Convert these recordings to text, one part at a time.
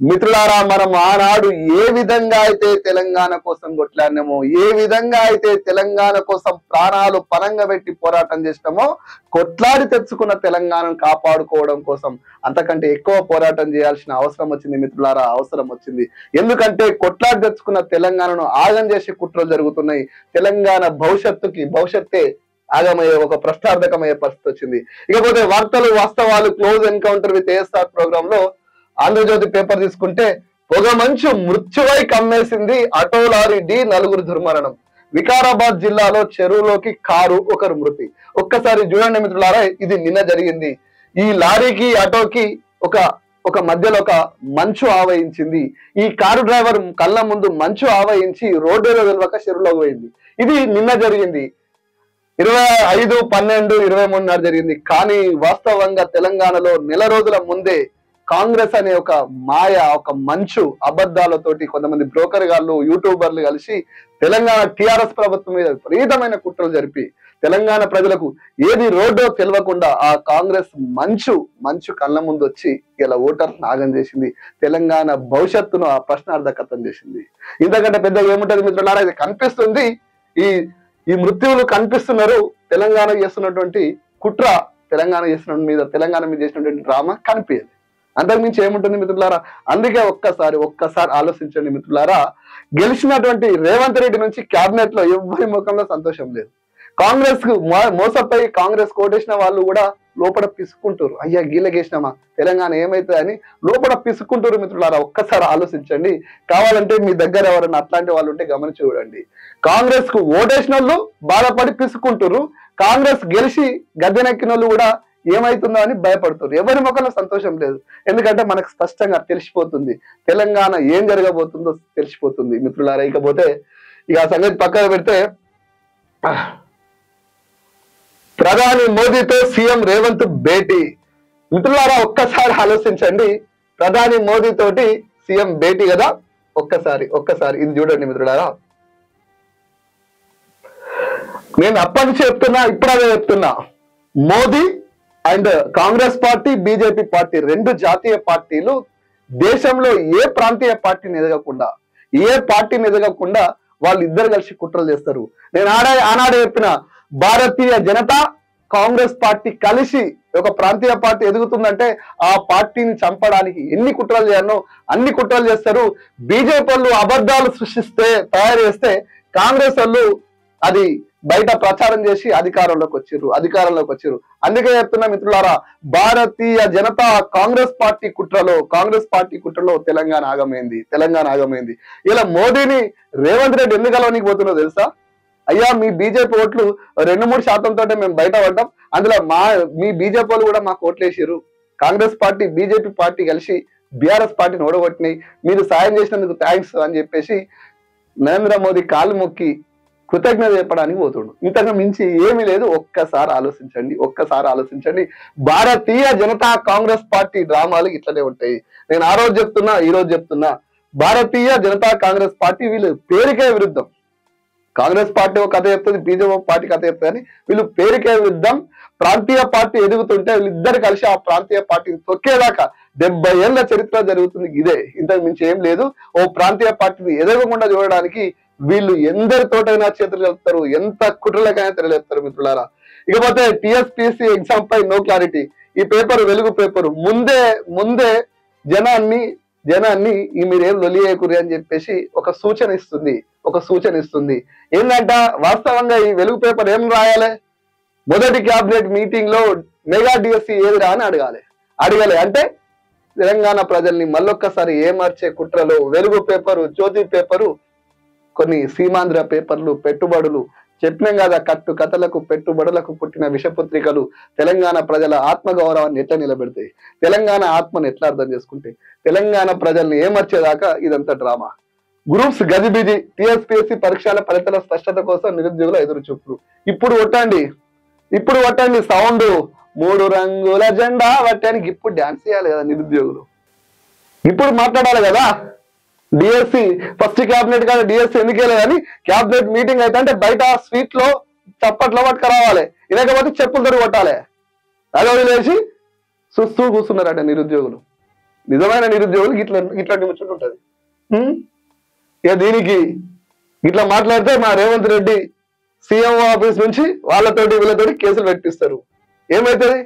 మిత్రులారా మనం ఆనాడు ఏ విధంగా అయితే తెలంగాణ కోసం కొట్లాడినామో ఏ విధంగా అయితే తెలంగాణ కోసం ప్రాణాలు పనంగా పెట్టి పోరాటం చేసినామో కొట్లాడి తెచ్చుకున్న తెలంగాణను కాపాడుకోవడం కోసం అంతకంటే ఎక్కువ పోరాటం చేయాల్సిన అవసరం వచ్చింది మిత్రులారా అవసరం వచ్చింది. ఎందుకంటే కొట్లాడి తెచ్చుకున్న తెలంగాణను ఆగం చేసే కుట్రలు జరుగుతున్నాయి. తెలంగాణ భవిష్యత్తుకి భవిష్యత్తే ఆగమయ్యే ఒక ప్రశ్నార్థకమయ్యే పరిస్థితి వచ్చింది. ఇకపోతే వార్తలు వాస్తవాలు క్లోజ్ ఎన్కౌంటర్ విత్ ఏఎస్ఆర్ ప్రోగ్రామ్లో ఆంధ్రజ్యోతి పేపర్ తీసుకుంటే పొగ మంచు మృత్యువై కమ్మేసింది ఆటో లారీ డి నలుగురు దుర్మరణం. వికారాబాద్ జిల్లాలో చెరువులోకి కారు ఒకరు మృతి. ఒక్కసారి చూడండి మిత్రులారా ఇది నిన్న జరిగింది. ఈ లారీకి ఆటోకి ఒక ఒక మధ్యలో ఒక మంచు ఆవహించింది. ఈ కారు డ్రైవర్ కళ్ళ ముందు మంచు ఆవహించి రోడ్డులో వెళ్ళక చెరువులోకి పోయింది. ఇది నిన్న జరిగింది. ఇరవై ఐదు పన్నెండు ఇరవై మూడు జరిగింది. కానీ వాస్తవంగా తెలంగాణలో నెల రోజుల ముందే కాంగ్రెస్ అనే ఒక మాయ ఒక మంచు అబద్ధాలతోటి కొంతమంది బ్రోకర్ గాళ్ళు యూట్యూబర్లు కలిసి తెలంగాణ టిఆర్ఎస్ ప్రభుత్వం మీద విపరీతమైన కుట్రలు జరిపి తెలంగాణ ప్రజలకు ఏది రోడ్డో తెలియకుండా ఆ కాంగ్రెస్ మంచు మంచు కళ్ళ ముందు వచ్చి ఇలా ఓటర్ నాగం చేసింది. తెలంగాణ భవిష్యత్తును ఆ ప్రశ్నార్థకతం చేసింది. ఇంతకంటే పెద్దగా ఏముంటది మిత్రులారా? ఇది కనిపిస్తుంది. ఈ ఈ మృత్యువులు కనిపిస్తున్నారు. తెలంగాణ చేస్తున్నటువంటి కుట్ర తెలంగాణ చేసిన మీద తెలంగాణ మీద చేసినటువంటి డ్రామా కనిపించదు అంతకుమించి ఏముంటుంది మిత్రులారా? అందుకే ఒక్కసారి ఒక్కసారి ఆలోచించండి మిత్రులారా. గెలిచినటువంటి రేవంత్ రెడ్డి నుంచి కేబినెట్లో ఎవరి ముఖంలో సంతోషం లేదు. కాంగ్రెస్కు మో- మోసపోయి కాంగ్రెస్ కోటేసిన వాళ్ళు కూడా లోపల పిసుకుంటారు అయ్యా గీలకేసినామా తెలంగాణ ఏమైతుంది అని లోపల పిసుక్కుంటారు మిత్రులారా. ఒక్కసారి ఆలోచించండి. కావాలంటే మీ దగ్గర ఎవరైనా అట్లాంటి వాళ్ళు ఉంటే గమనించి చూడండి. కాంగ్రెస్కు ఓటేసిన వాళ్ళు బాధపడి పిసుకుంటారు కాంగ్రెస్ గెలిచి గద్దెనెక్కిన వాళ్ళు కూడా ఏమైతుందో అని భయపడుతున్నారు. ఎవరి ముఖంలో సంతోషం లేదు. ఎందుకంటే మనకు స్పష్టంగా తెలిసిపోతుంది. తెలంగాణ ఏం జరగబోతుందో తెలిసిపోతుంది మిత్రులారా. ఇకపోతే ఇక ఆ సంగతి పక్కన పెడితే ప్రధాని మోదీతో సీఎం రేవంత్ భేటీ. మిత్రులారా ఒక్కసారి ఆలోచించండి. ప్రధాని మోదీ తోటి సీఎం భేటీ కదా? ఒక్కసారి ఒక్కసారి. ఇది చూడండి మిత్రులారా. నేను అప్పటి నుంచి చెప్తున్నా ఇప్పుడు అదే చెప్తున్నా. Modi and Congress party BJP party రెండు జాతీయ పార్టీలు దేశంలో ఏ ప్రాంతీయ పార్టీని ఎదగకుండా ఏ పార్టీని ఎదగకుండా వాళ్ళు ఇద్దరు కలిసి కుట్రలు చేస్తారు. నేను ఆడే ఆనాడే చెప్పిన భారతీయ జనతా కాంగ్రెస్ పార్టీ కలిసి ఒక ప్రాంతీయ పార్టీ ఎదుగుతుందంటే ఆ పార్టీని చంపడానికి ఎన్ని కుట్రలు చేయనో అన్ని కుట్రలు చేస్తారు. బీజేపీ వాళ్ళు అబద్ధాలు సృష్టిస్తే తయారు చేస్తే కాంగ్రెస్ వాళ్ళు అది బయట ప్రచారం చేసి అధికారంలోకి వచ్చారు అధికారంలోకి వచ్చారు అందుకే చెప్తున్నా మిత్రులారా భారతీయ జనతా కాంగ్రెస్ పార్టీ కుట్రలో కాంగ్రెస్ పార్టీ కుట్రలో తెలంగాణ ఆగమైంది తెలంగాణ ఆగమైంది. ఇలా మోదీని రేవంత్ రెడ్డి ఎందుకు కలవనికి పోతుందో తెలుసా? అయ్యా మీ బీజేపీ ఓట్లు రెండు మూడు శాతంతో మేము బయట పడ్డాం. అందులో మా మీ బీజేపీ వాళ్ళు కూడా మాకు ఓట్లేసారు కాంగ్రెస్ పార్టీ బీజేపీ పార్టీ కలిసి బీఆర్ఎస్ పార్టీని ఓడగొట్టినాయి. మీరు సాయం చేసినందుకు థ్యాంక్స్ అని చెప్పేసి నరేంద్ర మోదీ కాలు మొక్కి కృతజ్ఞత చెప్పడానికి పోతుండు. ఇంతకు మించి ఏమీ లేదు. ఒక్కసారి ఆలోచించండి. ఒక్కసారి ఆలోచించండి. భారతీయ జనతా కాంగ్రెస్ పార్టీ డ్రామాలు ఇట్లనే ఉంటాయి. నేను ఆ రోజు చెప్తున్నా ఈ రోజు చెప్తున్నా. భారతీయ జనతా కాంగ్రెస్ పార్టీ వీళ్ళు పేరుకే విరుద్ధం. కాంగ్రెస్ పార్టీ ఒక కథ చెప్తుంది బీజేపీ పార్టీ కథ చెప్తుంది అని వీళ్ళు పేరుకే విరుద్ధం. ప్రాంతీయ పార్టీ ఎదుగుతుంటే వీళ్ళిద్దరు కలిసి ఆ ప్రాంతీయ పార్టీని తొక్కేదాకా డెబ్బై ఏళ్ళ చరిత్ర జరుగుతుంది ఇదే. ఇంతకు మించి ఏం లేదు. ఓ ప్రాంతీయ పార్టీని ఎదగకుండా చూడడానికి వీళ్ళు ఎందరితోటైనా చేతులు చెప్తారు ఎంత కుట్రలకైనా తెలియజేస్తారు మిత్రులారా? ఇకపోతే టిఎస్పిసి ఎగ్జామ్ పై నో క్లారిటీ ఈ పేపర్ వెలుగు పేపర్ ముందే ముందే జనాన్ని జనాన్ని ఈ మీరేం లొలియకురి అని చెప్పేసి ఒక సూచన ఇస్తుంది. ఒక సూచన ఇస్తుంది. ఏంటంట వాస్తవంగా ఈ వెలుగు పేపర్ ఏం రాయాలి? మొదటి క్యాబినెట్ మీటింగ్లో మెగా డిఎస్సి ఏది రా అని అడగాలి. అడగాలి. అంటే తెలంగాణ ప్రజల్ని మళ్ళొక్కసారి ఏమార్చే కుట్రలో వెలుగు పేపరు జ్యోతి పేపరు కొన్ని సీమాంధ్ర పేపర్లు పెట్టుబడులు. చెప్పినాం కదా కట్టు కథలకు పెట్టుబడులకు పుట్టిన విషపుత్రికలు తెలంగాణ ప్రజల ఆత్మగౌరవాన్ని ఎట్లా నిలబెడతాయి? తెలంగాణ ఆత్మను ఎట్లా అర్థం చేసుకుంటే? తెలంగాణ ప్రజల్ని ఏమర్చేదాకా ఇదంతా డ్రామా? గ్రూప్స్ గజిబిజి టిఎస్పిఎస్సి పరీక్షల ఫలితాల స్పష్టత కోసం నిరుద్యోగుల ఎదురు చూపులు ఇప్పుడు కొట్టండి ఇప్పుడు కొట్టండి సౌండ్. మూడు రంగుల జెండా పట్టడానికి ఇప్పుడు డాన్స్ చేయాలి కదా నిరుద్యోగులు. ఇప్పుడు మాట్లాడాలి కదా? డిఎస్సి ఫస్ట్ క్యాబినెట్ కానీ డిఎస్సి ఎందుకేలే కానీ క్యాబినెట్ మీటింగ్ అయితే అంటే బయట స్వీట్లో చప్పట్లో పట్టుకు రావాలి. లేకపోతే చెప్పులు దొరికి కొట్టాలి. అదే వదిలేసి చూస్తూ కూర్చున్నారట నిరుద్యోగులు. నిజమైన నిరుద్యోగులు ఇట్లా ఇట్లాంటి ముచ్చట ఉంటది ఇక దీనికి ఇట్లా మాట్లాడితే మా రేవంత్ రెడ్డి సీఎం ఆఫీస్ నుంచి వాళ్ళతోటి వీళ్ళతోటి కేసులు పెట్టిస్తారు. ఏమైతుంది?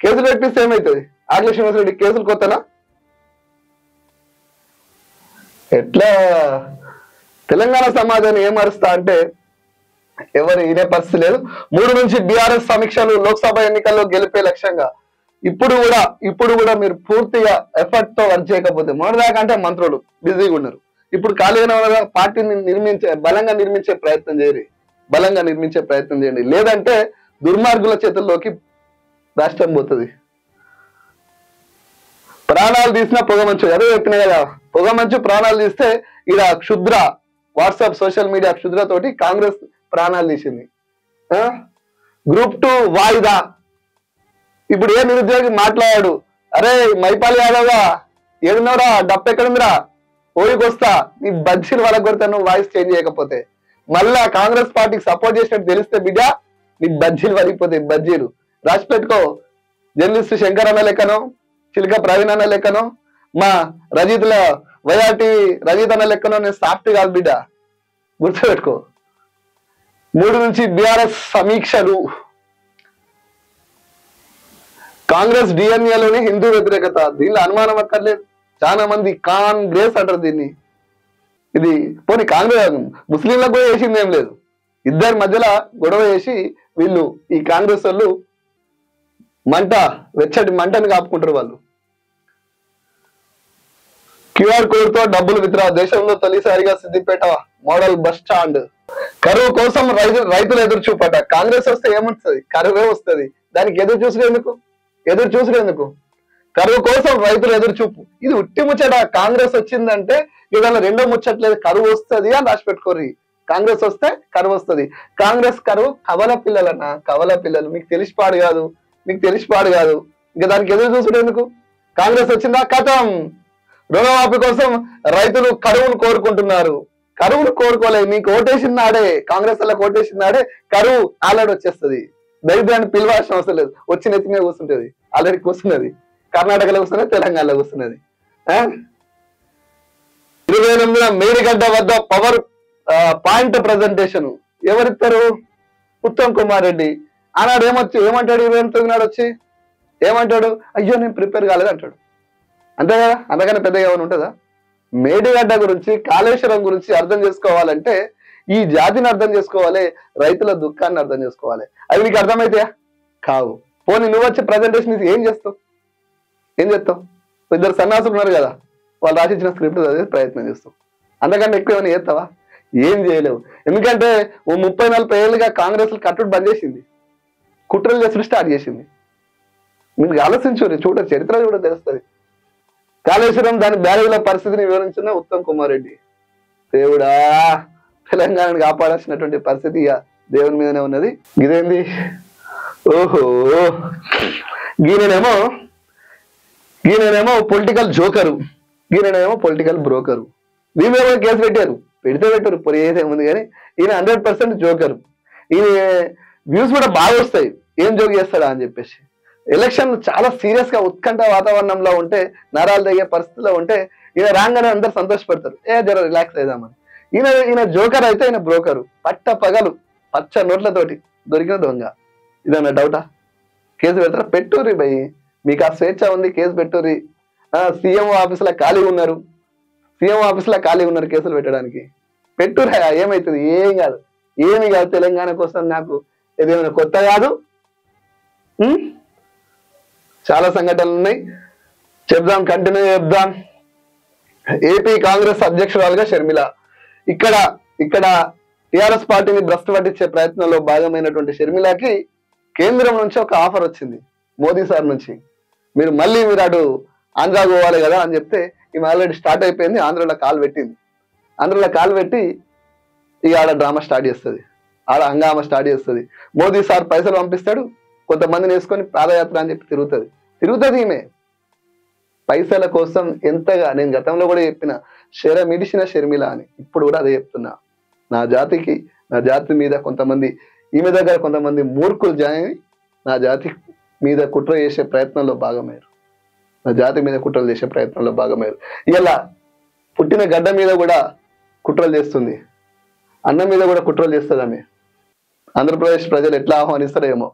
కేసులు పెట్టిస్తే ఏమైతుంది? ఆకుల శ్రీనివాసరెడ్డి కేసులు కొత్తనా? ఎట్లా తెలంగాణ సమాజాన్ని ఏమరుస్తా అంటే ఎవరు ఇదే పరిస్థితి లేదు. మూడు నుంచి బీఆర్ఎస్ సమీక్షలు లోక్సభ ఎన్నికల్లో గెలిపే లక్ష్యంగా ఇప్పుడు కూడా ఇప్పుడు కూడా మీరు పూర్తిగా ఎఫర్ట్తో వర్క్ చేయకపోతే మొదటిదాకా అంటే మంత్రులు బిజీగా ఉన్నారు. ఇప్పుడు ఖాళీగా ఉన్న పార్టీని నిర్మించే బలంగా నిర్మించే ప్రయత్నం చేయరు బలంగా నిర్మించే ప్రయత్నం చేయండి. లేదంటే దుర్మార్గుల చేతుల్లోకి రాష్ట్రం పోతుంది. ప్రాణాలు తీసిన పొగమంచు అదే చెప్పిన కదా. పొగ మంచు ప్రాణాలు తీస్తే ఇలా క్షుద్ర వాట్సాప్ సోషల్ మీడియా క్షుద్ర తోటి కాంగ్రెస్ ప్రాణాలు తీసింది. గ్రూప్ టూ వాయిదా. ఇప్పుడు ఏ నిరుద్యోగి మాట్లాడాడు? అరే మైపాల్ యాదవ్గా ఏడున్నావురా డప్పు ఎక్కడుందిరా ఓడికి వస్తా నీ బజ్జీలు వాళ్ళ కొడతా నువ్వు వాయిస్ చేంజ్ చేయకపోతే. మళ్ళా కాంగ్రెస్ పార్టీకి సపోర్ట్ చేసినట్టు తెలిస్తే బిడ్డ నీ బజ్జీలు వలిగిపోతాయి బజ్జీలు. రాసి పెట్టుకో. జర్నలిస్ట్ శంకర్ అన్న లెక్కను చిలక ప్రవీణ్ అన్న లెక్కను మా రజిత్ల వైఆర్టీ రజిత్ అన్న లెక్కలో నేను సాఫ్ట్ కాదు బిడ్డ. గుర్తుపెట్టుకో. మూడు నుంచి బీఆర్ఎస్ సమీక్షలు. కాంగ్రెస్ డిఎన్ఏలోని హిందూ వ్యతిరేకత. దీనిలో అనుమానం అక్కర్లేదు. చాలా మంది కాంగ్రెస్ అంటారు దీన్ని. ఇది పోనీ కాంగ్రెస్ ముస్లింలకు కూడా వేసింది ఏం లేదు. ఇద్దరి మధ్యలో గొడవ చేసి వీళ్ళు ఈ కాంగ్రెస్ వాళ్ళు మంట వెచ్చటి మంటని కాపుకుంటారు వాళ్ళు. క్యూఆర్ కోడ్తో డబ్బులు విత్రా దేశంలో తొలిసారిగా సిద్దిపేట మోడల్ బస్ స్టాండ్. కరువు కోసం రైతు రైతులు ఎదురు చూపట. కాంగ్రెస్ వస్తే ఏమొస్తుంది? కరువే వస్తుంది. దానికి ఎదురు చూసుకునేందుకు ఎదురు చూసుకునేందుకు కరువు కోసం రైతులు ఎదురు చూపు. ఇది ఉట్టి ముచ్చట. కాంగ్రెస్ వచ్చిందంటే ఇవాళ రెండో ముచ్చట్లేదు. కరువు వస్తుంది అని రాసి పెట్టుకోర్రి కాంగ్రెస్ వస్తే కరువు వస్తుంది. కాంగ్రెస్ కరువు కవల పిల్లలన్న కవల పిల్లలు. మీకు తెలిసిపాడు కాదు. మీకు తెలిసిపాడు కాదు. ఇంకా దానికి ఎదురు చూసుకునేందుకు కాంగ్రెస్ వచ్చిందా? కథం. రుణమాఫీ కోసం రైతులు కరువును కోరుకుంటున్నారు. కరువును కోరుకోలే మీకు ఓటేసిన నాడే కాంగ్రెస్ వల్ల ఓటేసిన నాడే కరువు ఆల్రెడీ వచ్చేస్తుంది. దరిద్రాన్ని పిలవాల్సిన అవసరం లేదు. వచ్చి ఎత్తి మీద కూర్చుంటుంది. ఆల్రెడీ కూర్చున్నది. కర్ణాటకలో కూర్చున్నది తెలంగాణలో కూర్చున్నది. ఆ? ఇరవై ఎనిమిదిన మేడిగడ్డ వద్ద పవర్ పాయింట్ ప్రజెంటేషన్. ఎవరిస్తారు ఉత్తమ్ కుమార్ రెడ్డి. ఆనాడు ఏమొచ్చు ఏమంటాడు? ఇరవై ఎనిమిది నాడు వచ్చి? ఏమంటాడు? అయ్యో నేను ప్రిపేర్ కాలేదు అంటాడు. అంతే కదా? అంతకన్నా పెద్దగా ఏమైనా ఉంటుందా? మేడిగడ్డ గురించి కాళేశ్వరం గురించి అర్థం చేసుకోవాలంటే ఈ జాతిని అర్థం చేసుకోవాలి రైతుల దుఃఖాన్ని అర్థం చేసుకోవాలి. అది నీకు అర్థమైతే కావు. పోనీ నువ్వు వచ్చి ప్రజెంటేషన్ ఏం చేస్తావు? ఏం చేస్తావు? ఇద్దరు సన్నాసులు ఉన్నారు కదా వాళ్ళు రాసిచ్చిన స్క్రిప్ట్ చదివే ప్రయత్నం చేస్తావు. అంతకంటే ఎక్కువ ఏమైనా చేస్తావా? ఏం చేయలేవు. ఎందుకంటే ఓ ముప్పై నలభై ఏళ్ళుగా కాంగ్రెస్ కట్టుడు బంద్ చేసింది. కుట్రలు చేసుడు స్టార్ట్ చేసింది. మీకు ఆలోచించు చూడ చరిత్ర చూడ తెలుస్తుంది. కాళేశ్వరం దాని బ్యారేజ్ల పరిస్థితిని వివరించిన ఉత్తమ్ కుమార్ రెడ్డి. దేవుడా తెలంగాణను కాపాడాల్సినటువంటి పరిస్థితి ఇక దేవుని మీదనే ఉన్నది. ఇదేంది? ఓహో ఈయననేమో ఈయననేమో పొలిటికల్ జోకరు ఈయననేమో పొలిటికల్ బ్రోకరు వీళ్ళు కేసు పెట్టారు. పెడితే పెట్టారు పొరి ఏదేముంది కానీ ఈయన హండ్రెడ్ పర్సెంట్ జోకరు ఈయన వ్యూస్ కూడా బాగా వస్తాయి. ఏం జోక్ చేస్తాడా అని చెప్పేసి. ఎలక్షన్ చాలా సీరియస్గా ఉత్కంఠ వాతావరణంలో ఉంటే నరాలు తగ్గే పరిస్థితిలో ఉంటే ఈయన రాగానే అందరు సంతోషపడతారు. ఏ జర రిలాక్స్ అయిదామని. ఈయన ఈయన జోకర్ అయితే ఈయన బ్రోకరు పట్ట పగలు పచ్చ నోట్లతోటి దొరికిన దొంగ. ఇదన్నా డౌటా కేసు పెడతారా? పెట్టుర్రి భయ్ మీకు ఆ స్వేచ్ఛ ఉంది కేసు పెట్టుర్రి సీఎం ఆఫీసులో ఖాళీ ఉన్నారు. సీఎం ఆఫీసులో ఖాళీ ఉన్నారు కేసులు పెట్టడానికి. పెట్టురా ఏమైతుంది? ఏం కాదు. ఏమి కాదు తెలంగాణ కోసం నాకు. ఇదేమైనా కొత్త కాదు? చాలా సంఘటనలు ఉన్నాయి. చెప్దాం కంటిన్యూ చెప్దాం. ఏపీ కాంగ్రెస్ అధ్యక్షురాలుగా షర్మిల. ఇక్కడ ఇక్కడ టిఆర్ఎస్ పార్టీని భ్రష్టు పట్టించే ప్రయత్నంలో భాగమైనటువంటి షర్మిలకి కేంద్రం నుంచి ఒక ఆఫర్ వచ్చింది మోదీ సార్ నుంచి. మీరు మళ్ళీ మీరు అటు ఆంధ్రా పోవాలి కదా అని చెప్తే ఈమె ఆల్రెడీ స్టార్ట్ అయిపోయింది ఆంధ్రలో కాల్ పెట్టింది. ఆంధ్రలో కాల్ పెట్టి ఇక ఆడ డ్రామా స్టార్ట్ చేస్తుంది ఆడ హంగామా స్టార్ట్ చేస్తుంది. మోదీ సార్ పైసలు పంపిస్తాడు కొంతమందిని వేసుకొని పాదయాత్ర అని చెప్పి తిరుగుతుంది. తిరుగుతుంది ఈమె. పైసల కోసం ఎంతగా నేను గతంలో కూడా చెప్పిన శర మిడిసిన షర్మిల అని. ఇప్పుడు కూడా అదే చెప్తున్నా. నా జాతికి నా జాతి మీద కొంతమంది ఈమె దగ్గర కొంతమంది మూర్ఖులు జాయిన్ నా జాతి మీద కుట్ర చేసే ప్రయత్నంలో భాగమయ్యారు. నా జాతి మీద కుట్రలు చేసే ప్రయత్నంలో భాగమయ్యారు. ఇలా పుట్టిన గడ్డ మీద కూడా కుట్రలు చేస్తుంది. అన్నం మీద కూడా కుట్రలు చేస్తుందని ఆంధ్రప్రదేశ్ ప్రజలు ఎట్లా ఆహ్వానిస్తారేమో.